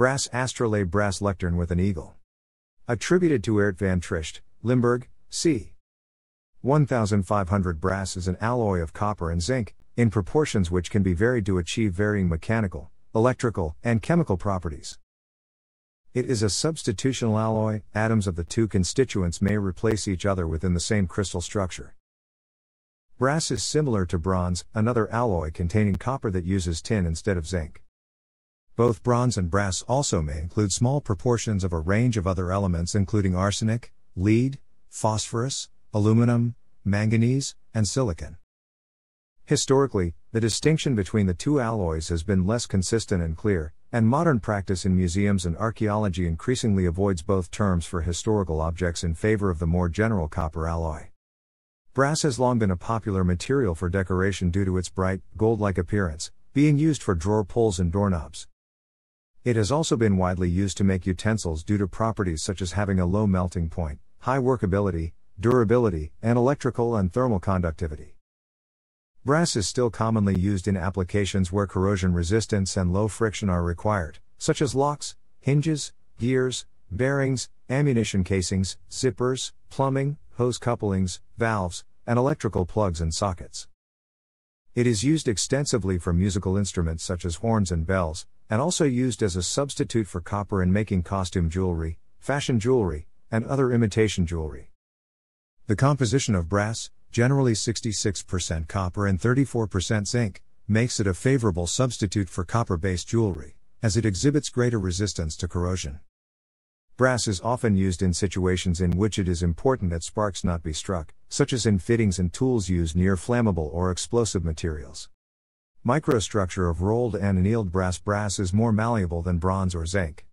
Brass astrolabe brass lectern with an eagle. Attributed to Aert van Tricht, Limburg, c. 1500 brass is an alloy of copper and zinc, in proportions which can be varied to achieve varying mechanical, electrical, and chemical properties. It is a substitutional alloy, atoms of the two constituents may replace each other within the same crystal structure. Brass is similar to bronze, another alloy containing copper that uses tin instead of zinc. Both bronze and brass also may include small proportions of a range of other elements, including arsenic, lead, phosphorus, aluminum, manganese, and silicon. Historically, the distinction between the two alloys has been less consistent and clear, and modern practice in museums and archaeology increasingly avoids both terms for historical objects in favor of the more general copper alloy. Brass has long been a popular material for decoration due to its bright, gold like appearance, being used for drawer pulls and doorknobs. It has also been widely used to make utensils due to properties such as having a low melting point, high workability, durability, and electrical and thermal conductivity. Brass is still commonly used in applications where corrosion resistance and low friction are required, such as locks, hinges, gears, bearings, ammunition casings, zippers, plumbing, hose couplings, valves, and electrical plugs and sockets. It is used extensively for musical instruments such as horns and bells, and also used as a substitute for copper in making costume jewelry, fashion jewelry, and other imitation jewelry. The composition of brass, generally 66% copper and 34% zinc, makes it a favorable substitute for copper based jewelry, as it exhibits greater resistance to corrosion. Brass is often used in situations in which it is important that sparks not be struck, such as in fittings and tools used near flammable or explosive materials. Microstructure of rolled and annealed brass Brass is more malleable than bronze or zinc.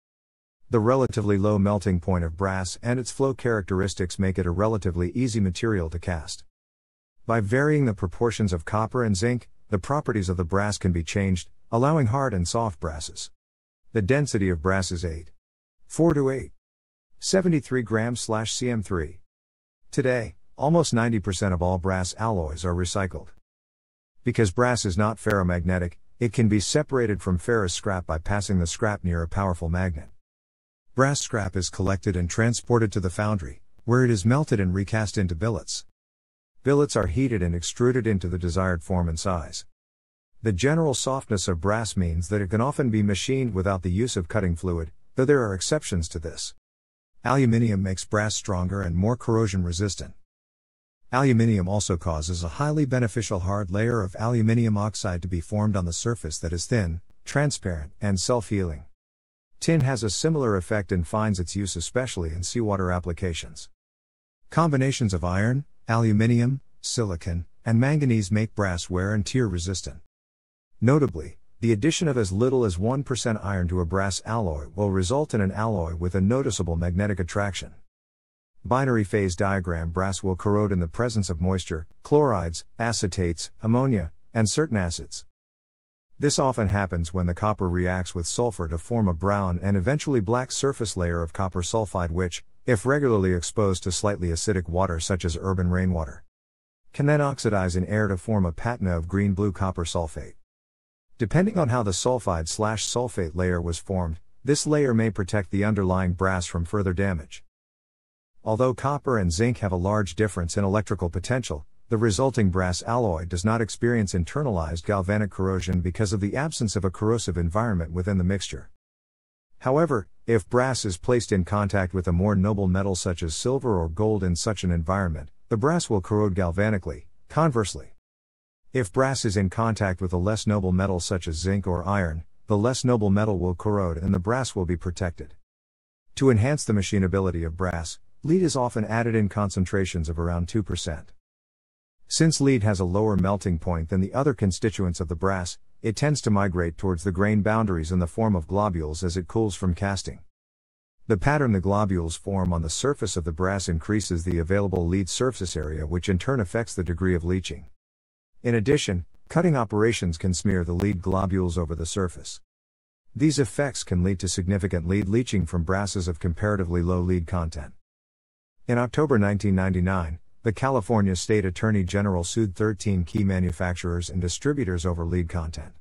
The relatively low melting point of brass and its flow characteristics make it a relatively easy material to cast. By varying the proportions of copper and zinc, the properties of the brass can be changed, allowing hard and soft brasses. The density of brass is 8. 4 to 8. 73 grams cm3. Today, almost 90% of all brass alloys are recycled. Because brass is not ferromagnetic, it can be separated from ferrous scrap by passing the scrap near a powerful magnet. Brass scrap is collected and transported to the foundry, where it is melted and recast into billets. Billets are heated and extruded into the desired form and size. The general softness of brass means that it can often be machined without the use of cutting fluid, though there are exceptions to this. Aluminium makes brass stronger and more corrosion resistant. Aluminium also causes a highly beneficial hard layer of aluminium oxide to be formed on the surface that is thin, transparent, and self healing. Tin has a similar effect and finds its use especially in seawater applications. Combinations of iron, aluminium, silicon, and manganese make brass wear and tear resistant. Notably, the addition of as little as 1% iron to a brass alloy will result in an alloy with a noticeable magnetic attraction. Binary phase diagram brass will corrode in the presence of moisture, chlorides, acetates, ammonia, and certain acids. This often happens when the copper reacts with sulfur to form a brown and eventually black surface layer of copper sulfide, which, if regularly exposed to slightly acidic water such as urban rainwater, can then oxidize in air to form a patina of green blue copper sulfate. Depending on how the sulfide slash sulfate layer was formed, this layer may protect the underlying brass from further damage. Although copper and zinc have a large difference in electrical potential, the resulting brass alloy does not experience internalized galvanic corrosion because of the absence of a corrosive environment within the mixture. However, if brass is placed in contact with a more noble metal such as silver or gold in such an environment, the brass will corrode galvanically, conversely. If brass is in contact with a less noble metal such as zinc or iron, the less noble metal will corrode and the brass will be protected. To enhance the machinability of brass, lead is often added in concentrations of around 2%. Since lead has a lower melting point than the other constituents of the brass, it tends to migrate towards the grain boundaries in the form of globules as it cools from casting. The pattern the globules form on the surface of the brass increases the available lead surface area, which in turn affects the degree of leaching. In addition, cutting operations can smear the lead globules over the surface. These effects can lead to significant lead leaching from brasses of comparatively low lead content. In October 1999, the California State Attorney General sued 13 key manufacturers and distributors over lead content.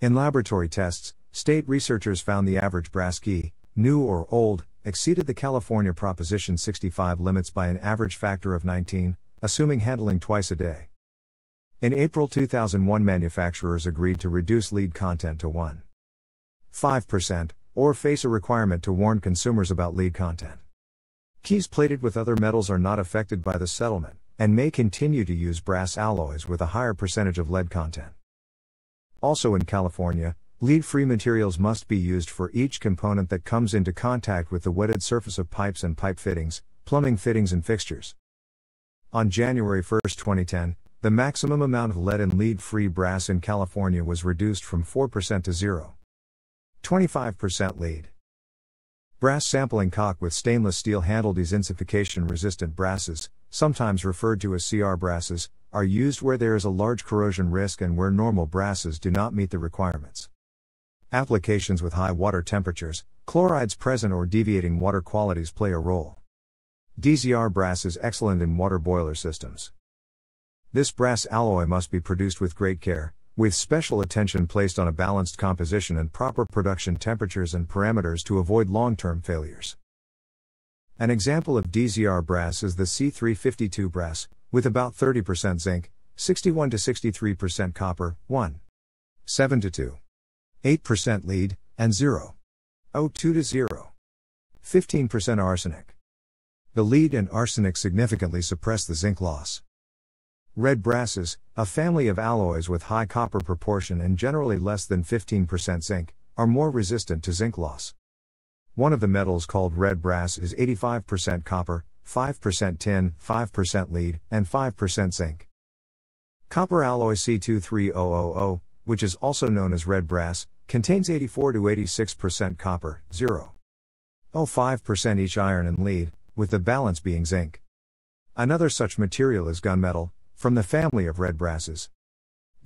In laboratory tests, state researchers found the average brass key, new or old, exceeded the California Proposition 65 limits by an average factor of 19, assuming handling twice a day. In April 2001, manufacturers agreed to reduce lead content to 1. 5%, or face a requirement to warn consumers about lead content. Keys plated with other metals are not affected by the settlement, and may continue to use brass alloys with a higher percentage of lead content. Also in California, lead free materials must be used for each component that comes into contact with the wetted surface of pipes and pipe fittings, plumbing fittings, and fixtures. On January 1, 2010, the maximum amount of lead in lead free brass in California was reduced from 4% to 0. 25% lead. Brass sampling cock with stainless steel handle dezincification resistant brasses, sometimes referred to as CR brasses, are used where there is a large corrosion risk and where normal brasses do not meet the requirements. Applications with high water temperatures, chlorides present or deviating water qualities play a role. DZR brass is excellent in water boiler systems. This brass alloy must be produced with great care, with special attention placed on a balanced composition and proper production temperatures and parameters to avoid long term failures. An example of DZR brass is the C352 brass, with about 30% zinc, 61 to 63% copper, 1. 7 to 2. 8% lead, and 0. 02 to 0. 15% arsenic. The lead and arsenic significantly suppress the zinc loss. Red brasses, a family of alloys with high copper proportion and generally less than 15% zinc, are more resistant to zinc loss. One of the metals called red brass is 85% copper, 5% tin, 5% lead, and 5% zinc. Copper alloy C23000, which is also known as red brass, contains 84 to 86% copper, 0. 0.5% each iron and lead, with the balance being zinc. Another such material is gunmetal, from the family of red brasses.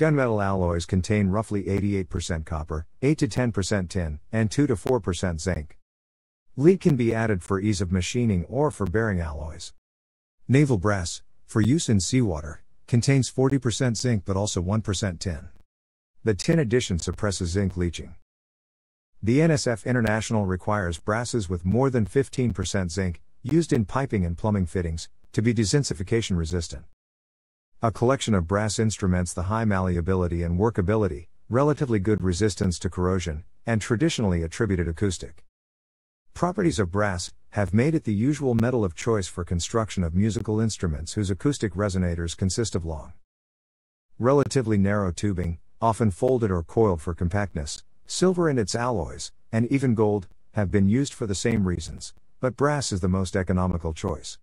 Gunmetal alloys contain roughly 88% copper, 8 to 10% tin, and 2 to 4% zinc. Lead can be added for ease of machining or for bearing alloys. Naval brass, for use in seawater, contains 40% zinc but also 1% tin. The tin addition suppresses zinc leaching. The NSF International requires brasses with more than 15% zinc, used in piping and plumbing fittings, to be dezincification resistant. A collection of brass instruments the high malleability and workability, relatively good resistance to corrosion, and traditionally attributed acoustic properties of brass have made it the usual metal of choice for construction of musical instruments whose acoustic resonators consist of long, relatively narrow tubing, often folded or coiled for compactness. Silver and its alloys, and even gold, have been used for the same reasons, but brass is the most economical choice.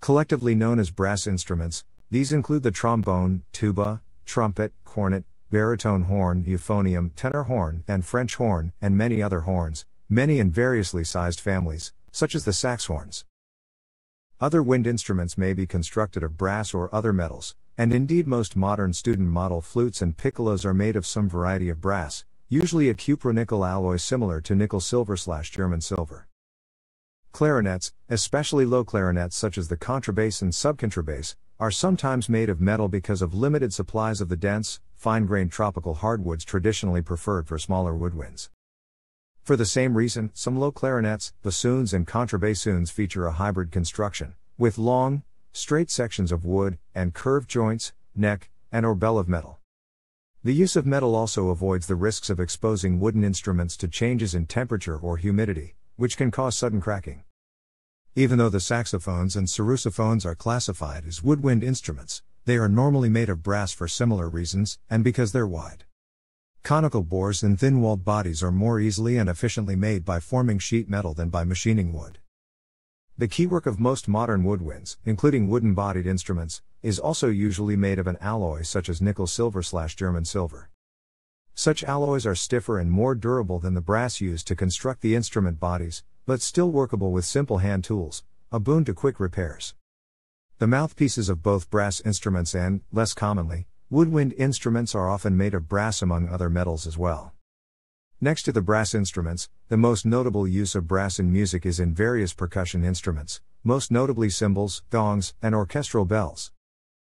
Collectively known as brass instruments, these include the trombone, tuba, trumpet, cornet, baritone horn, euphonium, tenor horn, and French horn, and many other horns, many in variously sized families, such as the sax horns. Other wind instruments may be constructed of brass or other metals, and indeed most modern student model flutes and piccolos are made of some variety of brass, usually a cupronickel alloy similar to nickel silver slash German silver. Clarinets, especially low clarinets such as the contrabass and subcontrabass, are sometimes made of metal because of limited supplies of the dense, fine grained tropical hardwoods traditionally preferred for smaller woodwinds. For the same reason, some low clarinets, bassoons, and contrabassoons feature a hybrid construction, with long, straight sections of wood, and curved joints, neck, and or bell of metal. The use of metal also avoids the risks of exposing wooden instruments to changes in temperature or humidity, which can cause sudden cracking. Even though the saxophones and sarrusophones are classified as woodwind instruments, they are normally made of brass for similar reasons, and because they're wide. Conical bores and thin walled bodies are more easily and efficiently made by forming sheet metal than by machining wood. The keywork of most modern woodwinds, including wooden bodied instruments, is also usually made of an alloy such as nickel silver slash German silver. Such alloys are stiffer and more durable than the brass used to construct the instrument bodies, but still workable with simple hand tools, a boon to quick repairs. The mouthpieces of both brass instruments and, less commonly, woodwind instruments are often made of brass among other metals as well. Next to the brass instruments, the most notable use of brass in music is in various percussion instruments, most notably cymbals, gongs, and orchestral bells.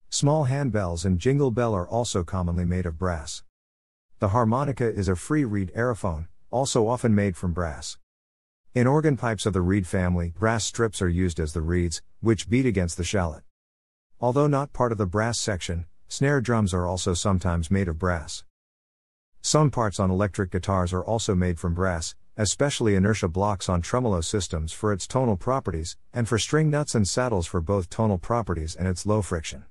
Small handbells and jingle bell are also commonly made of brass. The harmonica is a free reed aerophone, also often made from brass. In organ pipes of the reed family, brass strips are used as the reeds, which beat against the shallot. Although not part of the brass section, snare drums are also sometimes made of brass. Some parts on electric guitars are also made from brass, especially inertia blocks on tremolo systems for its tonal properties, and for string nuts and saddles for both tonal properties and its low friction.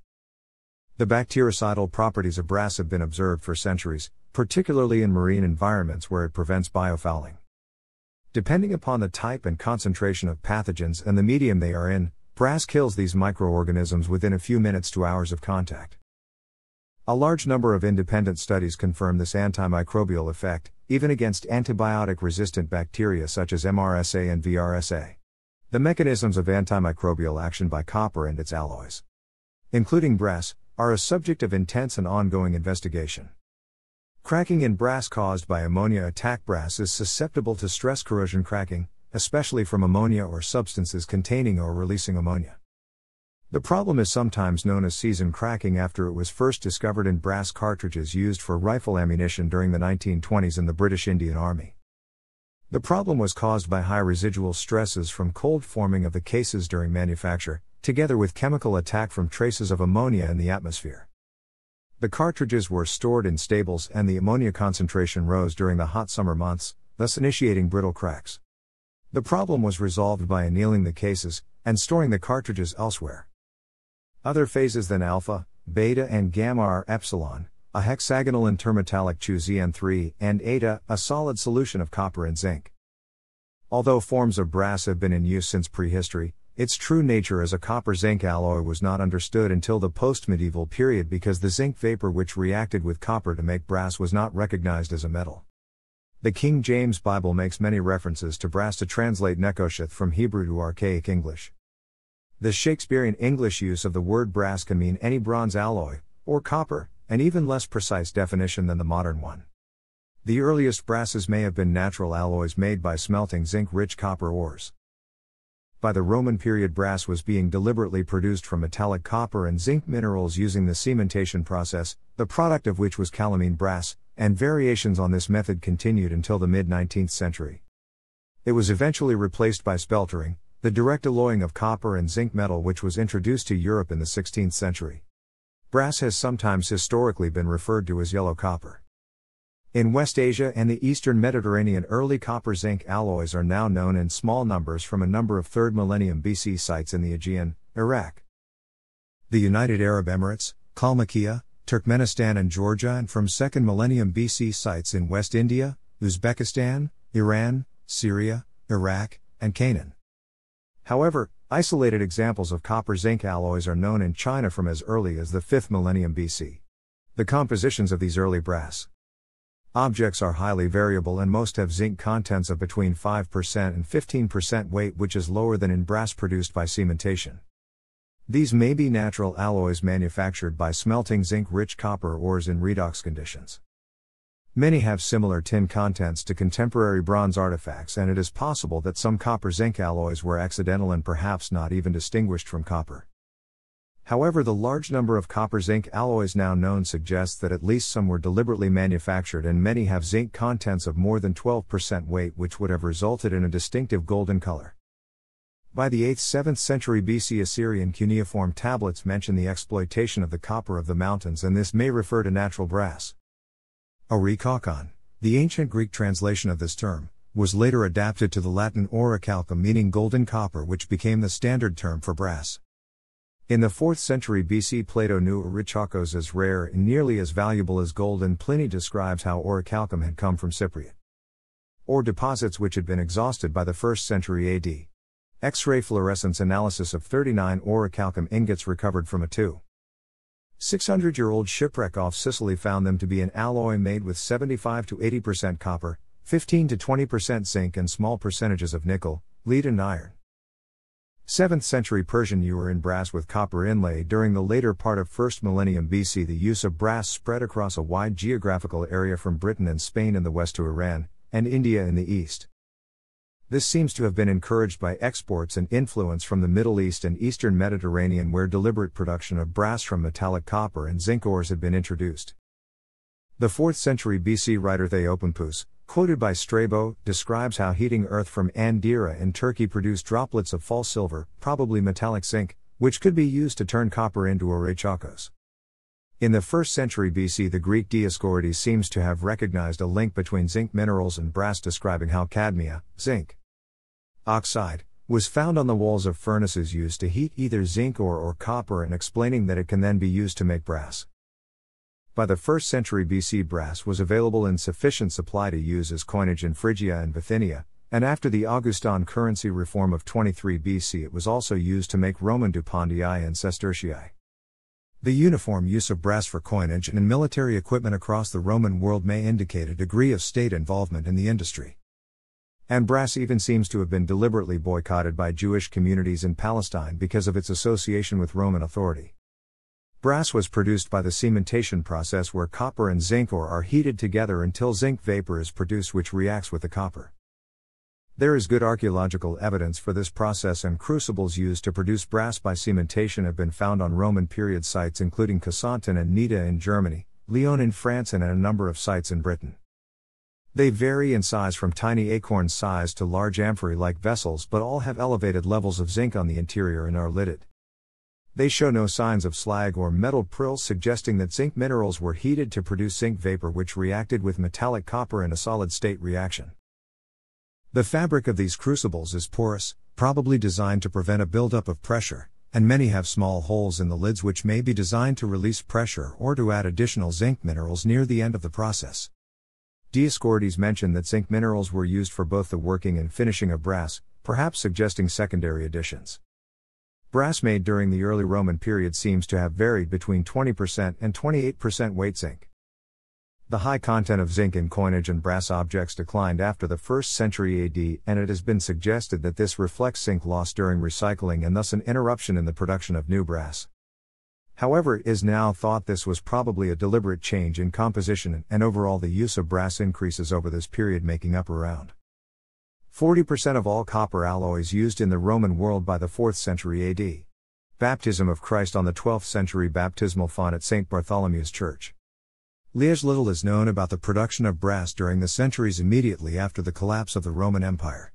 The bactericidal properties of brass have been observed for centuries, particularly in marine environments where it prevents biofouling. Depending upon the type and concentration of pathogens and the medium they are in, brass kills these microorganisms within a few minutes to hours of contact. A large number of independent studies confirm this antimicrobial effect, even against antibiotic resistant bacteria such as MRSA and VRSA. The mechanisms of antimicrobial action by copper and its alloys, including brass, are a subject of intense and ongoing investigation. Cracking in brass caused by ammonia attack brass is susceptible to stress corrosion cracking, especially from ammonia or substances containing or releasing ammonia. The problem is sometimes known as season cracking after it was first discovered in brass cartridges used for rifle ammunition during the 1920s in the British Indian Army. The problem was caused by high residual stresses from cold forming of the cases during manufacture, together with chemical attack from traces of ammonia in the atmosphere. The cartridges were stored in stables and the ammonia concentration rose during the hot summer months, thus initiating brittle cracks. The problem was resolved by annealing the cases and storing the cartridges elsewhere. Other phases than alpha, beta, and gamma are epsilon, a hexagonal intermetallic CuZn3, and eta, a solid solution of copper and zinc. Although forms of brass have been in use since prehistory, its true nature as a copper zinc alloy was not understood until the post medieval period because the zinc vapor which reacted with copper to make brass was not recognized as a metal. The King James Bible makes many references to brass to translate nechosheth from Hebrew to Archaic English. The Shakespearean English use of the word brass can mean any bronze alloy, or copper, an even less precise definition than the modern one. The earliest brasses may have been natural alloys made by smelting zinc rich copper ores. By the Roman period, brass was being deliberately produced from metallic copper and zinc minerals using the cementation process, the product of which was calamine brass, and variations on this method continued until the mid 19th century. It was eventually replaced by speltering, the direct alloying of copper and zinc metal, which was introduced to Europe in the 16th century. Brass has sometimes historically been referred to as yellow copper. In West Asia and the Eastern Mediterranean, early copper zinc alloys are now known in small numbers from a number of 3rd millennium BC sites in the Aegean, Iraq, the United Arab Emirates, Kalmykia, Turkmenistan, and Georgia, and from 2nd millennium BC sites in West India, Uzbekistan, Iran, Syria, Iraq, and Canaan. However, isolated examples of copper zinc alloys are known in China from as early as the 5th millennium BC. The compositions of these early brass Objects are highly variable and most have zinc contents of between 5% and 15% weight, which is lower than in brass produced by cementation. These may be natural alloys manufactured by smelting zinc rich copper ores in redox conditions. Many have similar tin contents to contemporary bronze artifacts, and it is possible that some copper zinc alloys were accidental and perhaps not even distinguished from copper. However, the large number of copper zinc alloys now known suggests that at least some were deliberately manufactured, and many have zinc contents of more than 12% weight, which would have resulted in a distinctive golden color. By the 8th 7th century BC, Assyrian cuneiform tablets mention the exploitation of the copper of the mountains, and this may refer to natural brass. Oreikhalkon, the ancient Greek translation of this term, was later adapted to the Latin aurichalcum, meaning golden copper, which became the standard term for brass. In the 4th century BC, Plato knew orichalkos as rare and nearly as valuable as gold, and Pliny describes how orichalcum had come from Cypriot. Ore deposits which had been exhausted by the 1st century AD. X ray fluorescence analysis of 39 orichalcum ingots recovered from a 2. 600 year old shipwreck off Sicily found them to be an alloy made with 75 to 80% copper, 15 to 20% zinc, and small percentages of nickel, lead, and iron. 7th century Persian ewer in brass with copper inlay during the later part of 1st millennium BC the use of brass spread across a wide geographical area from Britain and Spain in the west to Iran and India in the east. This seems to have been encouraged by exports and influence from the Middle East and Eastern Mediterranean where deliberate production of brass from metallic copper and zinc ores had been introduced. The 4th century BC writer Theopompus, quoted by Strabo, describes how heating earth from Andira in Turkey produced droplets of false silver, probably metallic zinc, which could be used to turn copper into oreichalkos. In the 1st century BC, the Greek Dioscorides seems to have recognized a link between zinc minerals and brass, describing how cadmia, zinc oxide, was found on the walls of furnaces used to heat either zinc or, or copper and explaining that it can then be used to make brass. By the 1st century BC, brass was available in sufficient supply to use as coinage in Phrygia and Bithynia, and after the Augustan currency reform of 23 BC, it was also used to make Roman dupondii and sestertii. The uniform use of brass for coinage and in military equipment across the Roman world may indicate a degree of state involvement in the industry. And brass even seems to have been deliberately boycotted by Jewish communities in Palestine because of its association with Roman authority. Brass was produced by the cementation process where copper and zinc ore are heated together until zinc vapor is produced, which reacts with the copper. There is good archaeological evidence for this process, and crucibles used to produce brass by cementation have been found on Roman period sites, including Xanten and Nidda in Germany, Lyon in France, and at a number of sites in Britain. They vary in size from tiny acorn size to large amphorae like vessels, but all have elevated levels of zinc on the interior and are lidded. They show no signs of slag or metal prills, suggesting that zinc minerals were heated to produce zinc vapor, which reacted with metallic copper in a solid state reaction. The fabric of these crucibles is porous, probably designed to prevent a buildup of pressure, and many have small holes in the lids which may be designed to release pressure or to add additional zinc minerals near the end of the process. Dioscorides mentioned that zinc minerals were used for both the working and finishing of brass, perhaps suggesting secondary additions. Brass made during the early Roman period seems to have varied between 20% and 28% weight zinc. The high content of zinc in coinage and brass objects declined after the 1st century AD, and it has been suggested that this reflects zinc loss during recycling and thus an interruption in the production of new brass. However, it is now thought this was probably a deliberate change in composition, and overall the use of brass increases over this period, making up around 40% of all copper alloys used in the Roman world by the 4th century AD. Baptism of Christ on the 12th century baptismal font at St. Bartholomew's Church. Liège little is known about the production of brass during the centuries immediately after the collapse of the Roman Empire.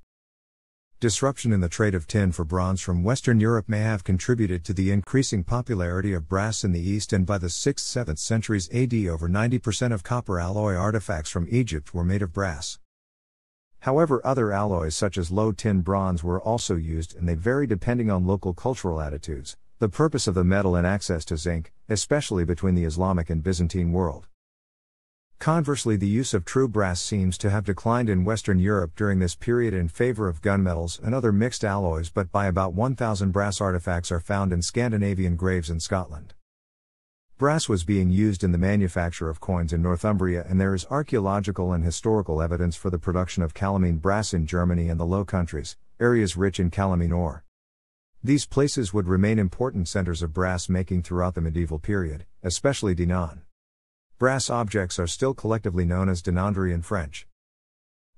Disruption in the trade of tin for bronze from Western Europe may have contributed to the increasing popularity of brass in the East, and by the 6th 7th centuries AD, over 90% of copper alloy artifacts from Egypt were made of brass. However, other alloys such as low tin bronze were also used, and they vary depending on local cultural attitudes, the purpose of the metal, and access to zinc, especially between the Islamic and Byzantine world. Conversely, the use of true brass seems to have declined in Western Europe during this period in favor of gunmetals and other mixed alloys, but by about 1,000 brass artifacts are found in Scandinavian graves in Scotland. Brass was being used in the manufacture of coins in Northumbria, and there is archaeological and historical evidence for the production of calamine brass in Germany and the Low Countries, areas rich in calamine ore. These places would remain important centers of brass making throughout the medieval period, especially Dinant. Brass objects are still collectively known as dinanderie in French.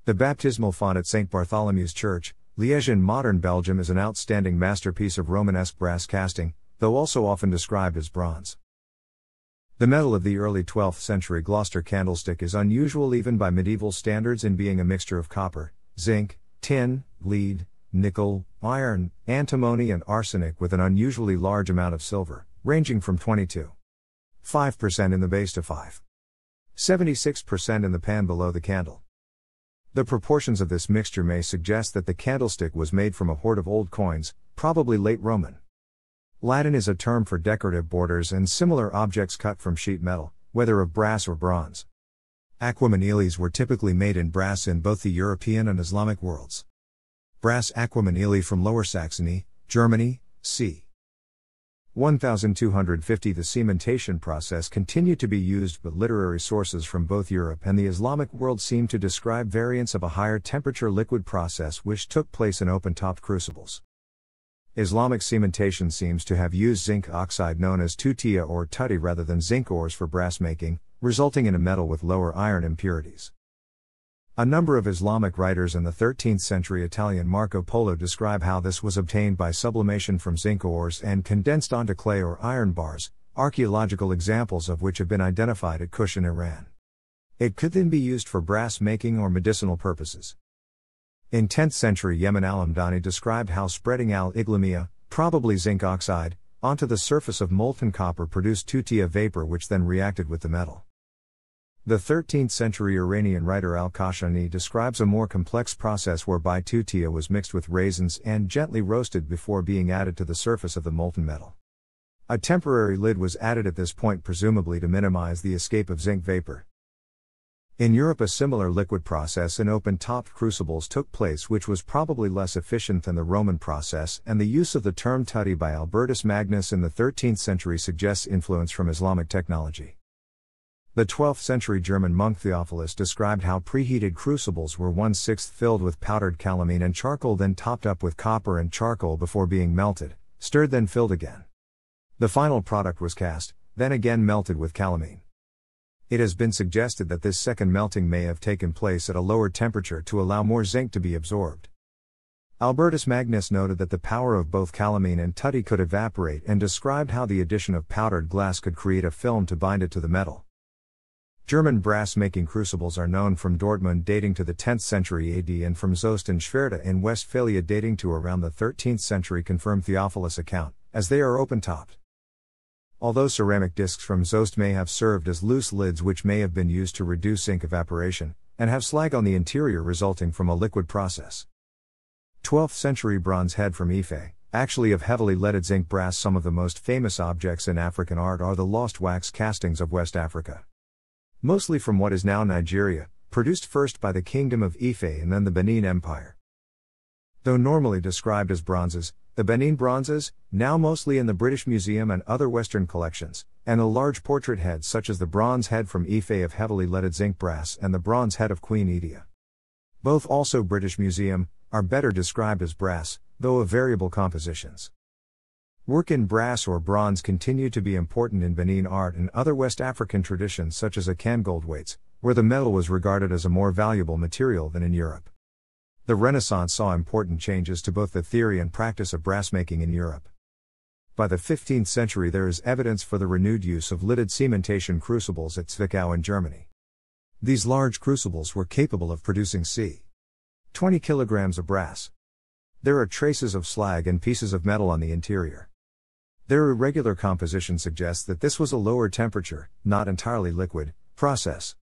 The baptismal font at St. Bartholomew's Church, Liège in modern Belgium is an outstanding masterpiece of Romanesque brass casting, though also often described as bronze. The metal of the early 12th century Gloucester candlestick is unusual even by medieval standards in being a mixture of copper, zinc, tin, lead, nickel, iron, antimony, and arsenic with an unusually large amount of silver, ranging from 22 5% in the base to 5. 76% in the pan below the candle. The proportions of this mixture may suggest that the candlestick was made from a hoard of old coins, probably late Roman. Latten is a term for decorative borders and similar objects cut from sheet metal, whether of brass or bronze. Aquamanilies were typically made in brass in both the European and Islamic worlds. Brass aquamanili from Lower Saxony, Germany, c. 1250 The cementation process continued to be used, but literary sources from both Europe and the Islamic world seem to describe variants of a higher temperature liquid process which took place in open topped crucibles. Islamic cementation seems to have used zinc oxide known as tutia or tutty rather than zinc ores for brass making, resulting in a metal with lower iron impurities. A number of Islamic writers and the 13th century Italian Marco Polo describe how this was obtained by sublimation from zinc ores and condensed onto clay or iron bars, archaeological examples of which have been identified at Kush in Iran. It could then be used for brass making or medicinal purposes. In 10th century Yemen al-Hamdani described how spreading al-iqlimiya, probably zinc oxide, onto the surface of molten copper produced tutia vapor which then reacted with the metal. The 13th century Iranian writer al Kashani describes a more complex process whereby tutia was mixed with raisins and gently roasted before being added to the surface of the molten metal. A temporary lid was added at this point, presumably to minimize the escape of zinc vapor. In Europe, a similar liquid process in open topped crucibles took place, which was probably less efficient than the Roman process, and the use of the term tutty by Albertus Magnus in the 13th century suggests influence from Islamic technology. The 12th century German monk Theophilus described how preheated crucibles were one sixth filled with powdered calamine and charcoal, then topped up with copper and charcoal before being melted, stirred, then filled again. The final product was cast, then again melted with calamine. It has been suggested that this second melting may have taken place at a lower temperature to allow more zinc to be absorbed. Albertus Magnus noted that the power of both calamine and tutty could evaporate and described how the addition of powdered glass could create a film to bind it to the metal. German brass making crucibles are known from Dortmund dating to the 10th century AD and from Soest and Schwerte in Westphalia dating to around the 13th century confirmed Theophilus account, as they are open topped. Although ceramic discs from Soest may have served as loose lids which may have been used to reduce zinc evaporation, and have slag on the interior resulting from a liquid process. 12th century bronze head from Ife, actually of heavily leaded zinc brass. Some of the most famous objects in African art are the lost wax castings of West Africa. Mostly from what is now Nigeria, produced first by the Kingdom of Ife and then the Benin Empire. Though normally described as bronzes, the Benin bronzes, now mostly in the British Museum and other Western collections, and a large portrait head such as the bronze head from Ife of heavily leaded zinc brass and the bronze head of Queen Idia. Both also British Museum, are better described as brass, though of variable compositions. Work in brass or bronze continued to be important in Benin art and other West African traditions such as Akan gold weights, where the metal was regarded as a more valuable material than in Europe. The Renaissance saw important changes to both the theory and practice of brassmaking in Europe. By the 15th century, there is evidence for the renewed use of lidded cementation crucibles at Zwickau in Germany. These large crucibles were capable of producing c. 20 kilograms of brass. There are traces of slag and pieces of metal on the interior. Their irregular composition suggests that this was a lower temperature, not entirely liquid, process.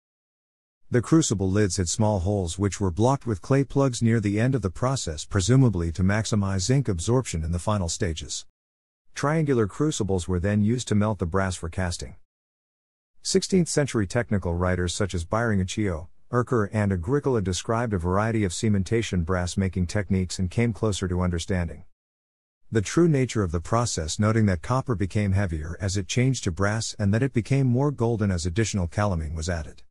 The crucible lids had small holes which were blocked with clay plugs near the end of the process, presumably to maximize zinc absorption in the final stages. Triangular crucibles were then used to melt the brass for casting. 16th century technical writers such as Biringuccio, Ercker, and Agricola described a variety of cementation brass making techniques and came closer to understanding the true nature of the process, noting that copper became heavier as it changed to brass and that it became more golden as additional calamine was added.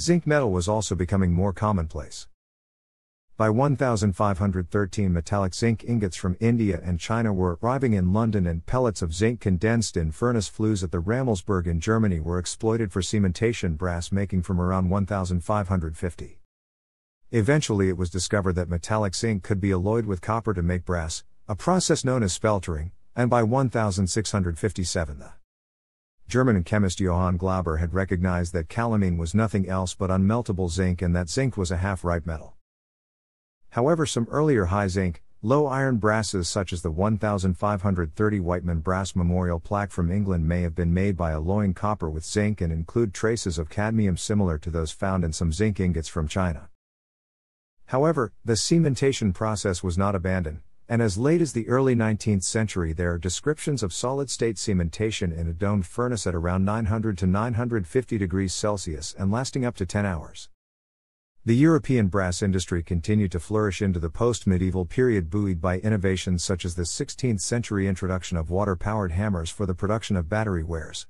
Zinc metal was also becoming more commonplace. By 1513, metallic zinc ingots from India and China were arriving in London, and pellets of zinc condensed in furnace flues at the Rammelsberg in Germany were exploited for cementation brass making from around 1550. Eventually, it was discovered that metallic zinc could be alloyed with copper to make brass, a process known as speltering, and by 1657 the German chemist Johann Glauber had recognized that calamine was nothing else but unmeltable zinc and that zinc was a half ripe metal. However, some earlier high zinc, low iron brasses such as the 1530 Wightman brass memorial plaque from England may have been made by alloying copper with zinc and include traces of cadmium similar to those found in some zinc ingots from China. However, the cementation process was not abandoned, and as late as the early 19th century there are descriptions of solid-state cementation in a domed furnace at around 900 to 950 degrees Celsius and lasting up to 10 hours. The European brass industry continued to flourish into the post-medieval period buoyed by innovations such as the 16th century introduction of water-powered hammers for the production of battery wares.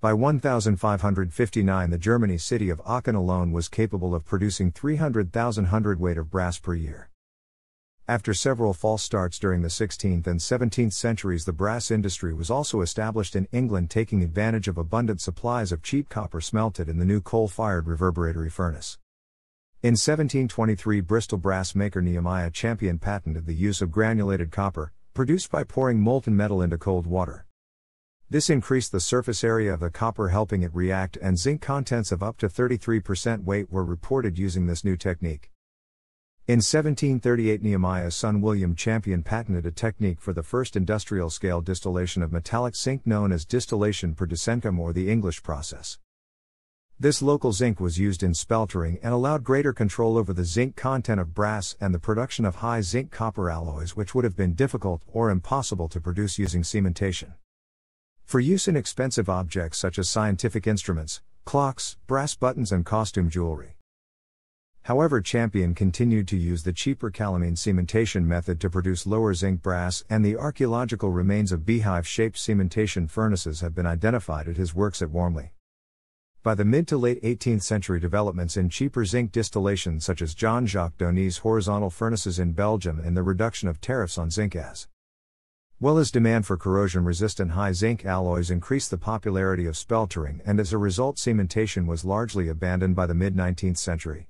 By 1559 the Germany city of Aachen alone was capable of producing 300,000 hundredweight of brass per year. After several false starts during the 16th and 17th centuries, the brass industry was also established in England, taking advantage of abundant supplies of cheap copper smelted in the new coal fired reverberatory furnace. In 1723, Bristol brass maker Nehemiah Champion patented the use of granulated copper, produced by pouring molten metal into cold water. This increased the surface area of the copper, helping it react, and zinc contents of up to 33% weight were reported using this new technique. In 1738, Nehemiah's son William Champion patented a technique for the first industrial scale distillation of metallic zinc known as distillation per descentem or the English process. This local zinc was used in speltering and allowed greater control over the zinc content of brass and the production of high zinc copper alloys, which would have been difficult or impossible to produce using cementation. For use in expensive objects such as scientific instruments, clocks, brass buttons, and costume jewelry. However, Champion continued to use the cheaper calamine cementation method to produce lower zinc brass, and the archaeological remains of beehive shaped cementation furnaces have been identified at his works at Warmley. By the mid to late 18th century, developments in cheaper zinc distillation, such as Jean Jacques Dony's horizontal furnaces in Belgium, and the reduction of tariffs on zinc as well as demand for corrosion resistant high zinc alloys increased the popularity of speltering, and as a result, cementation was largely abandoned by the mid 19th century.